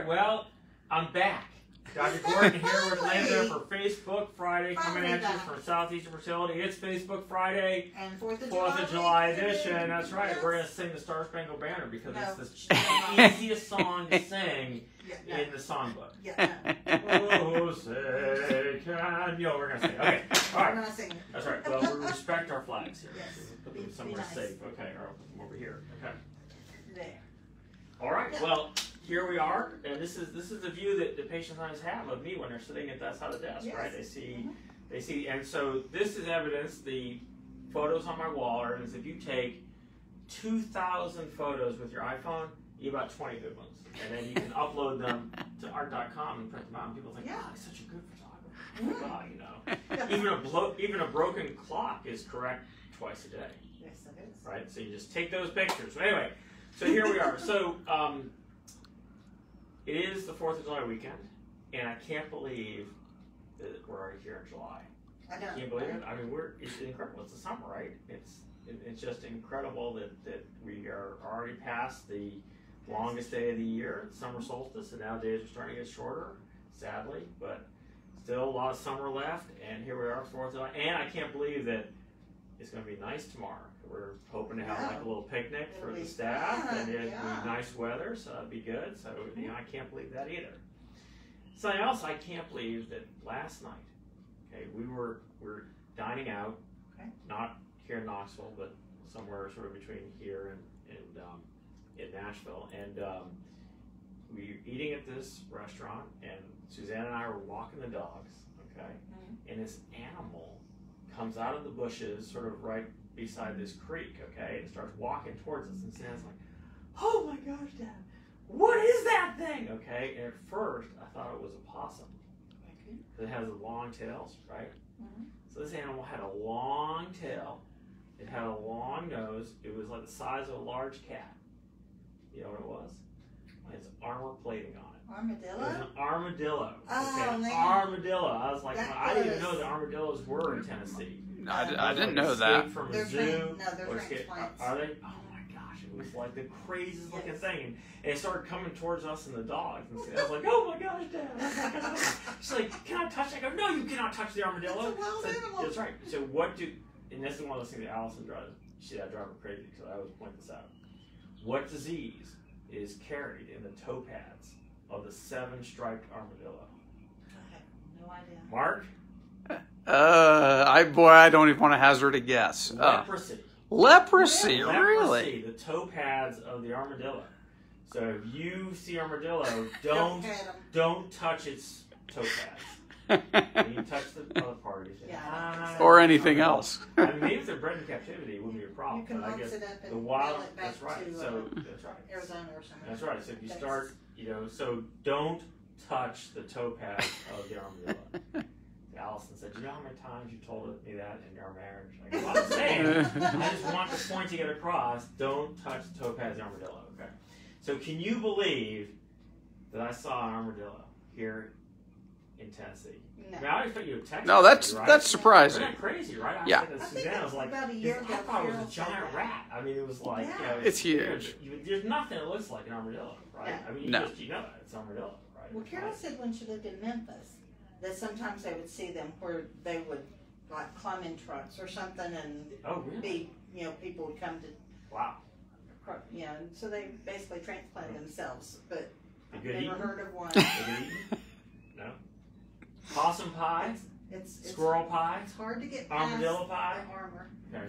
right. Well, I'm back. Dr. Gordon here with Lynda for Facebook Friday, coming at you from Southeastern Fertility. It's Facebook Friday, And Fourth of July. of July edition. That's right. We're gonna sing the Star Spangled Banner because No. it's the easiest song to sing Yeah, no. in the songbook. Yeah, Oh, say can you know what we're gonna sing? Okay, All right. no. I'm right. not. That's right. Well, we respect our flags here. Yes. Put Be- them somewhere nice. safe. Okay, or over here. Okay. There. All right. Well, here we are, and this is this is the view that the patients sometimes have of me when they're sitting at that side of the desk, Yes. right? They see, Mhm. they see, and so this is evidence. The photos on my wall are evidence. If you take two thousand photos with your iPhone, you get about twenty good ones, and then you can upload them to art.com and print them out. And people think, Yeah. "Oh, he's such a good photographer." God, you know. Even a blo- even a broken clock is correct twice a day Yes, it is. right? So you just take those pictures. So anyway, so here we are. So um, it is the Fourth of July weekend, and I can't believe that we're already here in July. I know. Can't believe it? I mean, we're it's incredible. It's the summer, right? It's it, it's just incredible that that we are already past the longest day of the year, summer solstice, and now days are starting to get shorter, sadly, but still a lot of summer left. And here we are, Fourth of July, and I can't believe that it's going to be nice tomorrow. We're hoping to have Yeah. like a little picnic for It'll the staff, fun, and it'd yeah. be nice weather, so that'd be good. So you know, I can't believe that either. Something else I can't believe that last night, okay, we were we were dining out, Okay. not here in Knoxville, but somewhere sort of between here and and um, in Nashville, and um, we were eating at this restaurant, and Suzanne and I were walking the dogs, okay, Mhm. and this animal comes out of the bushes, sort of right beside this creek, okay, and starts walking towards us, and Suzanne's like, "Oh my gosh, Dad, what is that thing?" Okay, and at first I thought it was a possum. It has a long tails, right? Mhm. So this animal had a long tail. It had a long nose. It was like the size of a large cat. You know what it was? It has armor plating on it. Armadillo? It was an armadillo. Oh, okay, an man. armadillo. I was like, That I didn't even know that armadillos were in Tennessee. I, d- I didn't know escaped that. From a They're zoo. tran- no, they're or escape- transplants. Are they? Oh my gosh! It was like the craziest looking Yes. thing, and it started coming towards us and the dogs. And I was like, "Oh my gosh, Dad!" Oh my gosh. She's like, "Can I touch?" it?" I go, "No, you cannot touch the armadillo." It's a wild So- animal. That's right. So what do? And this is one of those things that Allison drives. She that drive her crazy because I always point this out. What disease is carried in the toe pads of the seven-striped armadillo? I have no idea. Mark, Uh, I boy, I don't even want to hazard a guess. Uh, leprosy. leprosy, Leprosy, really? the toe pads of the armadillo. So if you see armadillo, Don't don't pet 'em. don't touch its toe pads. When you touch the other part, you say, Yeah. "Ah." or anything else. I mean, maybe if they're bred in captivity, it wouldn't be a problem. You can but I guess it up the wild. it back That's right. to So uh, that's right. Arizona or something. That's right. So if you That's- start, you know, so don't touch the toe pads of the armadillo. Allison said, "Do you know how many times you told me that in our marriage?" I go, "I'm saying, I just want the point to get across. Don't touch the toe pads of the armadillo." Okay. So can you believe that I saw an armadillo here in Tennessee? I mean, No. I expect you to text. No, me, that's right? that's Isn't surprising. that crazy, right? I Yeah. said to I think Suzanne, I was was like, about a year I ago, thought it was a giant that. rat. I mean, it was like, you Yeah. know, It's huge. you- there's nothing that looks like an armadillo, right? No. I mean, you No. just you know that it's armadillo, right? Well, Carol said when she lived in Memphis that sometimes they would see them where they would like climb in trucks or something and Oh, really? be, you know, people would come to, Wow. you know, so they basically transplanted themselves. But I've never eating? heard of one. A good eating? No. Possum pie, It's, it's, squirrel pie, it's hard to get past armadillo pie. the armor. There.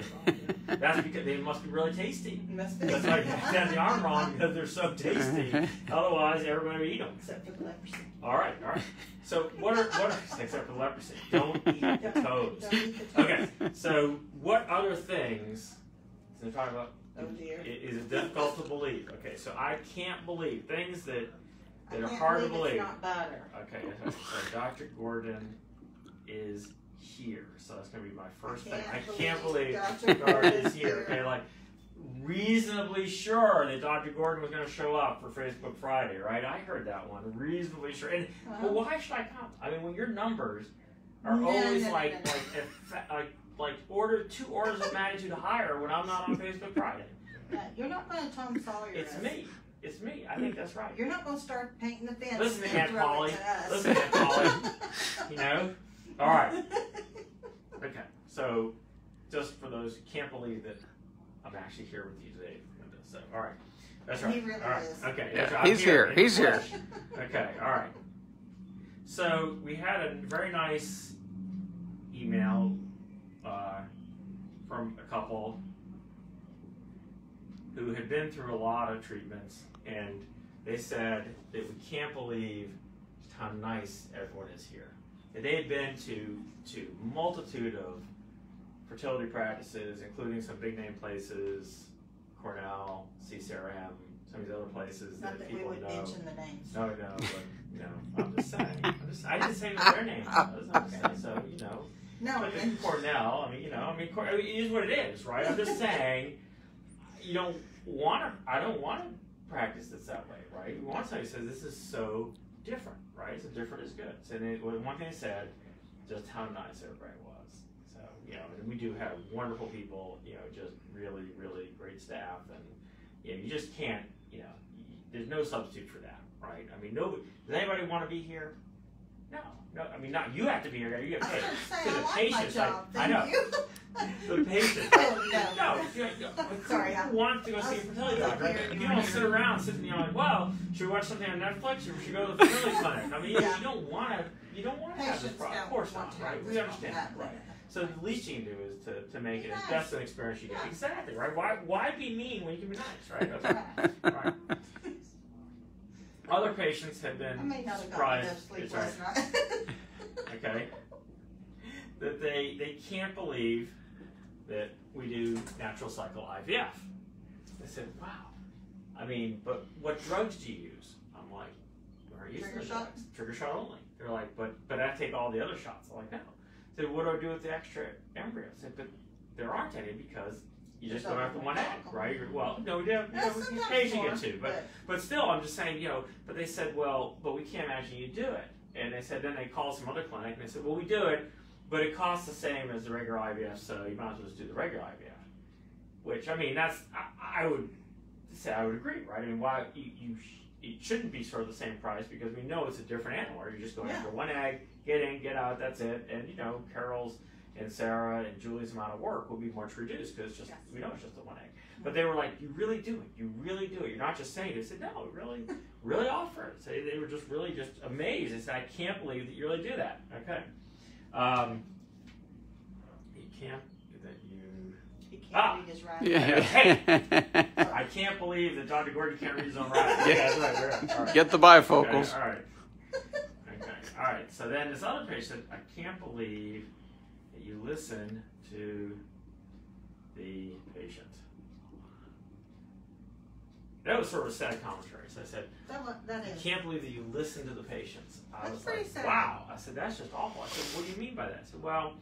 That's because they must be really tasty. Must be. That's why you have the arm wrong because they're so tasty. Otherwise, everybody would eat them. Except for the leprosy. All right, all right. So what are what are except for leprosy? Don't eat the toes. Don't eat the toes. Okay. So what other things? So we're talking about Oh dear. i- is it difficult to believe? Okay, so I can't believe things that that are can't hard to believe believe. It's not butter. Okay, so Dr. Gordon is here, so that's gonna be my first thing. I can't believe Dr. Gordon is here. Okay, like reasonably sure that Dr. Gordon was gonna show up for Facebook Friday, right? I heard that one. Reasonably sure. And well, Uh-huh. why should I come? I mean, when your numbers are No, always no, like no, like effe- like like order two orders of magnitude higher when I'm not on Facebook Friday. Yeah, you're not going to tell Tom Sawyer. It's us. me. It's me. I think that's right. You're not gonna start painting the fence Listen to Aunt Polly. to. Listen to Aunt Polly. You know? All right. Okay. So, just for those who can't believe that I'm actually here with you today, Lynda. So, all right. That's right. He really all right. is. Okay. Yeah, that's right. He's here. in He's here. Okay. All right. So we had a very nice email uh, from a couple who had been through a lot of treatments, and they said that we can't believe just how nice everyone is here. That they had been to to multitude of fertility practices, including some big name places, Cornell, CCRM, some of these other places Not that that we people would know. mention the names. No, no, but you know, I'm just saying. I'm just, I didn't say their names was. I'm just saying, so you know, No, but and- Cornell. I mean, you know, I mean, Cor- I mean, it is what it is, right? I'm just saying, you don't want to. I don't want to practice this that way, right? We want somebody who says this is so different, right? So different is good. So they, well, one thing they said, just how nice everybody was. So you know, and we do have wonderful people. You know, just really, really great staff, and you know, you just can't. You know, y- there's no substitute for that, right? I mean, nobody. Does anybody want to be here? No, no. I mean, not you have to be here. You get I was gonna say, To I the like my patients, like, job, I thank know. you. The patient. Oh, no. No, you, you, who Sorry, I- wants to go see a fertility doctor? hearing You you don't sit around sitting there like, well, should we watch something on Netflix or should we go to the fertility clinic? I mean, Yeah. you don't want to. You don't want to have this problem. Of course not, right? We understand that, right? So the least you can do is to, to make it as best an experience you get. Exactly, right? Why why be mean when you can be nice, right? That's Right. right. Other patients have been I may not have surprised. sleep right last night. okay? That they they can't believe that we do natural cycle IVF. They said, "Wow, I mean, but what drugs do you use?" I'm like, "We're using Trigger the shot? drugs. Trigger shot only." They're like, "But but I take all the other shots." I'm like, "No." I said, "What do I do with the extra embryos?" I said, "But there aren't any because." You just go after one egg, right? Well, no, we do. Yeah, You know, sometimes occasionally more, get two, but but still, I'm just saying, you know, but they said, well, but we can't imagine you do it. And they said, then they called some other clinic and they said, well, we do it, but it costs the same as the regular IVF, so you might as well just do the regular IVF. Which, I mean, that's, I, I would say I would agree, right? I mean, why, you, you sh- it shouldn't be sort of the same price because we know it's a different animal. You're just going Yeah. after one egg, get in, get out, that's it. And, you know, Carol's and Sarah and Julie's amount of work will be much reduced because just, Yes. we know it's just the one egg. But they were like, you really do it. You really do it. You're not just saying it. They said, no, really, really offer it. So they were just really just amazed. They said, I can't believe that you really do that. Okay. Um, you can't, that you, He can't Ah. read his writing. Yeah. Hey, I can't believe that Dr. Gordon can't read his own writing. Yeah. that's right. We're, all right. Get the Okay, bifocals. all right. Okay. All right. So then this other patient, I can't believe that you listen to the patient. That was sort of a sad commentary. So I said, That, I can't believe that you listen to the patients. I That's was pretty like, sad. wow. I said, that's just awful. I said, what do you mean by that? I said, well,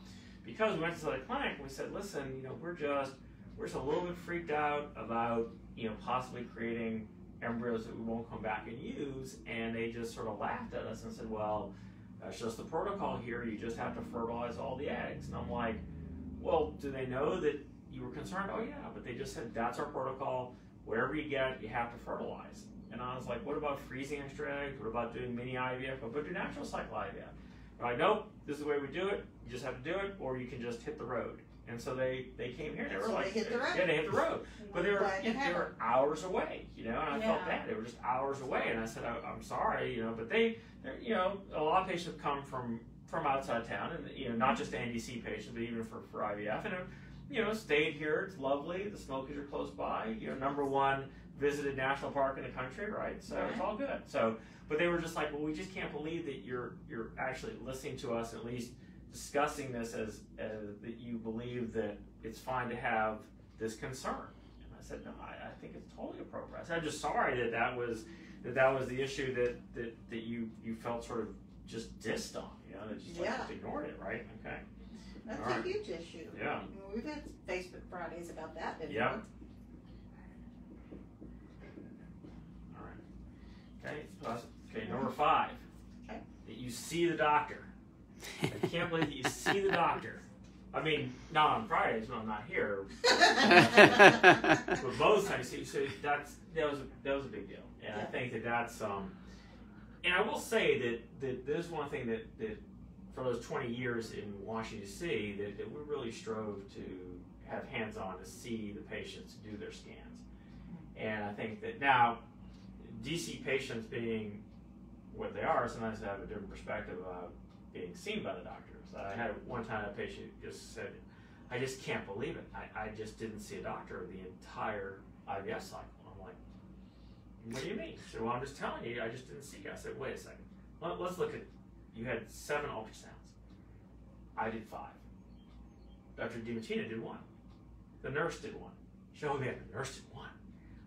because we went to the clinic and we said, listen, you know, we're just, we're just a little bit freaked out about, you know, possibly creating embryos that we won't come back and use. And they just sort of laughed at us and said, well, that's just the protocol here. You just have to fertilize all the eggs. And I'm like, well, do they know that you were concerned? Oh, yeah. But they just said, that's our protocol. Whatever you get, you have to fertilize. And I was like, what about freezing extra eggs? What about doing mini IVF? What about doing natural cycle IVF? They're like, nope, this is the way we do it. You just have to do it, or you can just hit the road. And so they, they came here. and They were So they like, hit the road. yeah, they hit the road. But they were, they were hours away, you know, and I felt bad. They were just hours away, and I said, I, I'm sorry, you know, but they, they're, you know, a lot of patients have come from from outside town, and you know, not just NDC patients, but even for for IVF, and you know, stayed here. It's lovely. The Smokies are close by. You know, number one visited national park in the country, right? So it's all good. So, but they were just like, well, we just can't believe that you're you're actually listening to us, at least discussing this as, as that you believe that it's fine to have this concern. And I said, no, I, I think it's totally appropriate. I said, I'm just sorry that that was that that was the issue that that, that you you felt sort of just dissed on, you know, that you just, like, Yeah. just ignored it, right? Okay. That's All right. a huge issue. Yeah. I mean, We've had Facebook Fridays about that before. Yeah. All right. Okay. plus- Okay. Number five. Okay. That you see the doctor. I can't believe that you see the doctor I mean, not on Fridays when I'm not here, but most times. So, so that's that was a, that was a big deal, and I Yeah. think that that's um. And I will say that that there's one thing that that for those 20 years in Washington D.C. that, that we really strove to have hands-on to see the patients do their scans, and I think that now DC patients being what they are sometimes have a different perspective of being seen by the doctors. I had one time a patient just said, I just can't believe it. I, I just didn't see a doctor the entire IVF cycle. I'm like, what do you mean? Said, well, I'm just telling you, I just didn't see you. I said, wait a second. Let, let's look at, you had seven ultrasounds. I did five. Dr. DiMattina did one. The nurse did one. She said, oh, yeah, the nurse did one.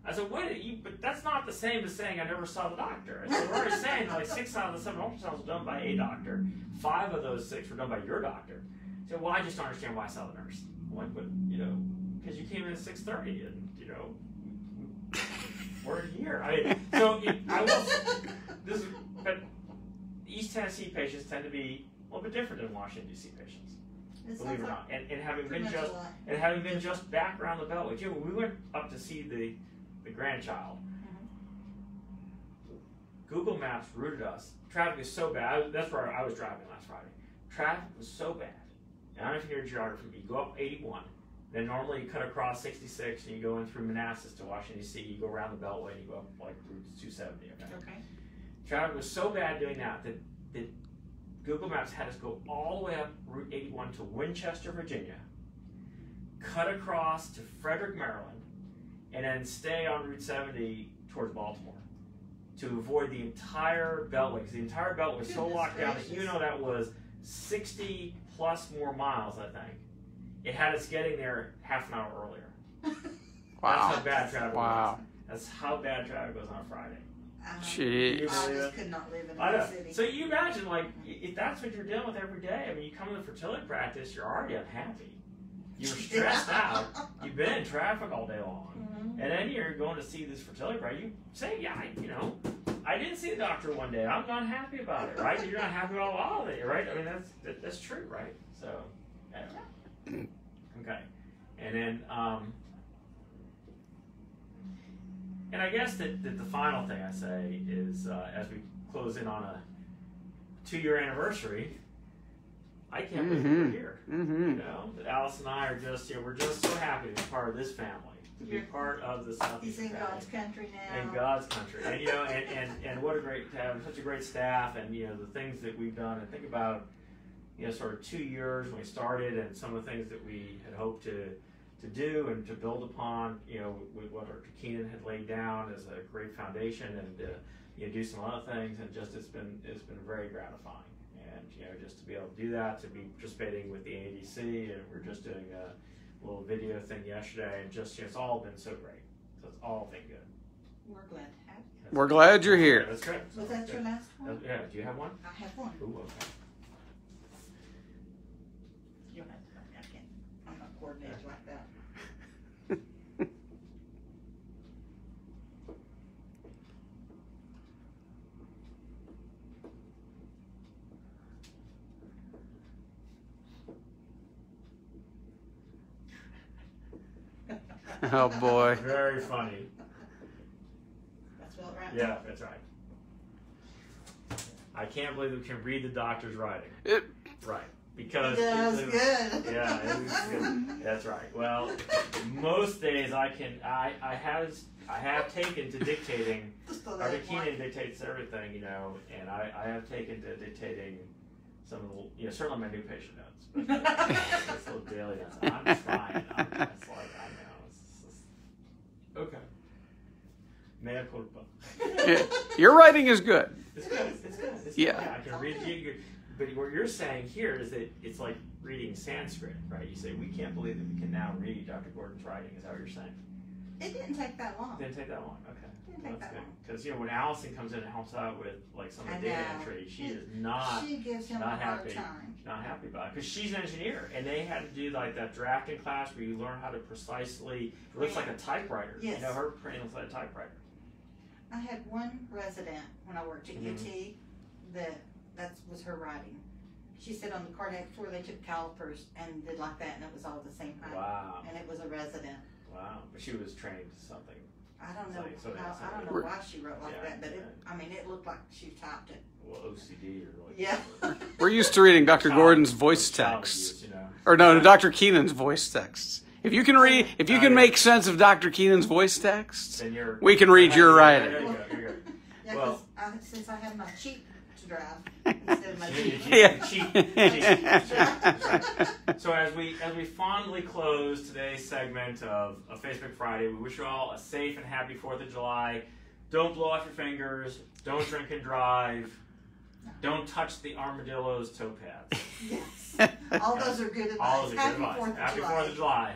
I said, wait, you, but that's not the same as saying I never saw the doctor. I said, we're saying that like six out of the seven ultrasounds were done by a doctor. Five of those six were done by your doctor. He said, well, I just don't understand why I saw the nurse. I'm like, but, you know, because you came in at 6.30 and, you know, we're here. I mean, so it, I will, this is, but East Tennessee patients tend to be a little bit different than Washington, D.C. patients, It believe it or not. And, and having been just and having been just back around the Beltway, you know, we went up to see the, the grandchild. Google Maps routed us. Traffic is so bad. I- That's where I was driving last Friday. Traffic was so bad. And I don't know if you know geography, but you go up 81. Then normally you cut across 66 and you go in through Manassas to Washington, D.C. You go around the Beltway and you go up like Route 270. Okay? Okay. Traffic was so bad doing that that, that Google Maps had us go all the way up Route 81 to Winchester, Virginia, cut across to Frederick, Maryland, and then stay on Route 70 towards Baltimore to avoid the entire Beltway. Because the entire Beltway was so Goodness locked down that gracious. even though that was 60 plus more miles, I think, it had us getting there half an hour earlier. That's Wow. how bad traffic Wow. was. That's how bad traffic was on a Friday. Um, Jeez. I just could not live in I the know. city. So you imagine, like, if that's what you're dealing with every day. I mean, you come to the fertility practice, you're already unhappy. You're stressed out. You've been in traffic all day long, Mhm. and then you're going to see this fertility practice. You say, yeah, I, you know, I didn't see the doctor one day. I'm not happy about it, right? You're not happy about all of it, right? I mean, that's that, that's true, right? So, anyway. okay, and then. um and I guess that, that the final thing I say is uh, as we close in on a two year anniversary, I can't believe we're Mhm. here. Mm-hmm. You know, that Alice and I are just, you know, we're just so happy to be part of this family, to be part of the He's in family. God's country now. In God's country, and you know, and, and, and what a great to have such a great staff, and you know the things that we've done. And think about, you know, sort of two years when we started, and some of the things that we had hoped to to do and to build upon. You know, what Dr. Keenan had laid down as a great foundation, and uh, you know, do some other things, and just it's been it's been very gratifying. And you know, just to be able to do that, to be participating with the ADC, and we're just doing a little video thing yesterday, and just you know, it's all been so great. So it's all been good. We're glad to have you. We're glad you're here. That's good. Was that your last Uh, one? yeah. Do you have one? I have one. Ooh, okay. You don't have to, I can't, I'm not coordinated like that. Oh boy. Very funny. That's well right. Yeah, that's right. I can't believe we can read the doctor's writing. It- Right. Because He does it was- good. Yeah, it was good. That's right. Well, most days I can I I have I have taken to dictating. Just a Keenan dictates everything, you know, and I, I have taken to dictating some of the you know certainly my new patient notes, but it's little daily notes. I'm trying. I'm, it's like I know. It's just, okay. Mea culpa. Your writing is good. It's good. It's good. It's Yeah. Good. I can read you. you- But what you're saying here is that it's like reading Sanskrit, right? You say we can't believe that we can now read Dr. Gordon's writing. Is that what you're saying? It didn't take that long. Didn't take that long. Okay. Take that's that good. Because you know when Allison comes in and helps out with like some of I the data know. entry, she is not She gives him a not hard happy. time. not happy about it because she's an engineer and they had to do like that drafting class where you learn how to precisely. It looks like a typewriter. Yes. You know her printing looks like a typewriter. I had one resident when I worked at Mhm. UT that that was her writing. she said on the car next door, they took calipers and did like that and it was all the same height. Wow, And it was a resident. wow. But she was trained to something. I don't know Like, so how, that's I don't know why she wrote like Yeah, that, but it. I mean, it looked like she typed it. Well, OCD or like. Yeah. We're used to reading Dr. Child- Gordon's voice child texts. abuse, you know. Or no, Dr. Keenan's voice texts. If you can read, if you Oh, can yeah. make sense of Dr. Keenan's voice texts, Then you're. We can read your There writing. you go, there you go. Yeah, Well- I, since I have my cheap to drive instead of my You need cheap. to Yeah. cheat, cheat. So as we as we fondly close today's segment of, of Facebook Friday, we wish you all a safe and happy Fourth of July. Don't blow off your fingers. Don't drink and drive. Don't touch the armadillo's toe pads. Yes. All those are good advice. All of the good Happy advice. Fourth Happy July. Fourth of July.